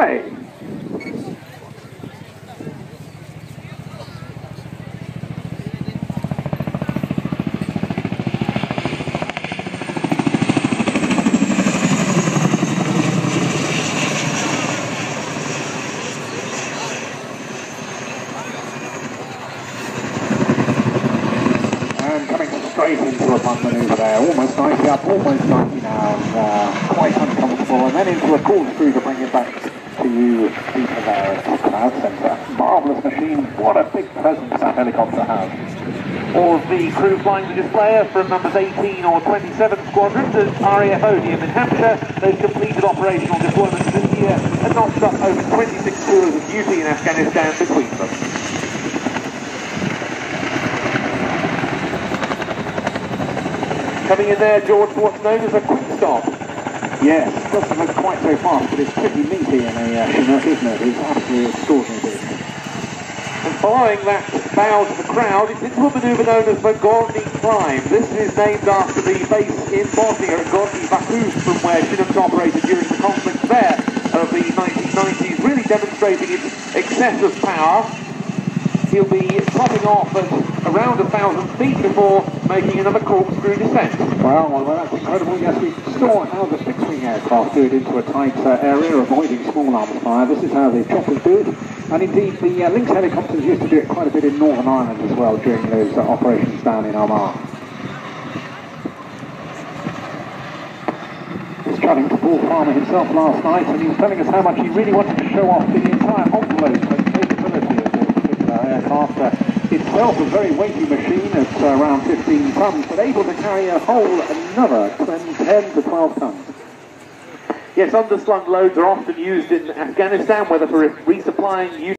display. And coming straight into a bump maneuver there, almost 90 up, almost 90 down, uh, quite uncomfortable, and then into a corkscrew to bring it back deeper Cloud Centre. Marvellous machine, what a big presence that helicopter has. All of the crew flying the displayer from numbers 18 or 27 squadrons at RAF Odiham in Hampshire. They've completed operational deployments this year and notched up over 26 tours of duty in Afghanistan between them. Coming in there, George, what's known as a quick stop. Yes, doesn't look quite so fast, but it's pretty meaty in a uh, Chinook, isn't it? It's absolutely extraordinary. And following that bow to the crowd, it's into a manoeuvre known as the Gornji Climb. This is named after the base in Bosnia at Gornji Vakuf, from where Chinooks operated during the conflict there of the 1990s, really demonstrating its excessive power. He'll be topping off at around a thousand feet before making another corkscrew descent. Well, well, that's incredible. Yes, we saw how the fixed-wing aircraft do it into a tight uh, area, avoiding small arms fire. This is how the choppers do it. And indeed, the uh, Lynx helicopters used to do it quite a bit in Northern Ireland as well during those uh, operations down in Oman. was chatting to Paul Farmer himself last night, and he was telling us how much he really wanted to show off the entire envelope and capability of this particular aircraft. Itself a very weighty machine at uh, around 15 tons, but able to carry a whole another 10, 10 to 12 tons. Yes, underslung loads are often used in Afghanistan, whether for resupplying